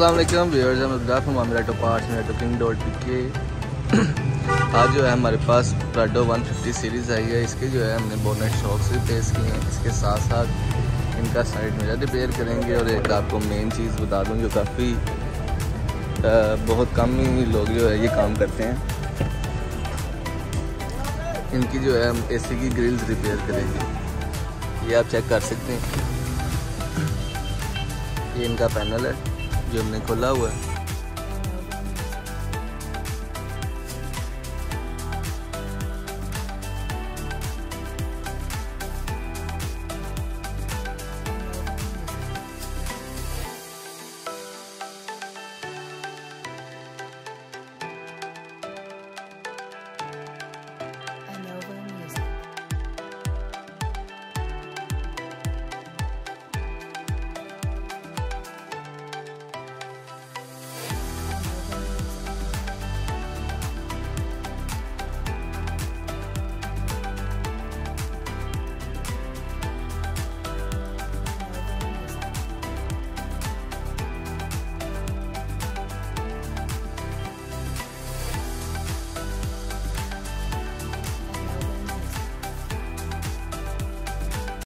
वालेकुम व्यूअर्स हम इब्राफ हम मेरा पार्ट्स में टोकिंग डॉट के आज जो है हमारे पास प्राडो 150 सीरीज़ आई है। इसके जो है हमने बोनेट शॉक्स पेश किए हैं। इसके साथ साथ इनका साइड में रिपेयर करेंगे और एक आपको मेन चीज़ बता दूँ जो काफ़ी बहुत कम ही लोग जो है ये काम करते हैं। इनकी जो है हम एसी की ग्रिल्स रिपेयर करेंगे। ये आप चेक कर सकते हैं। ये इनका पैनल है। जो हमने खोला हुआ है।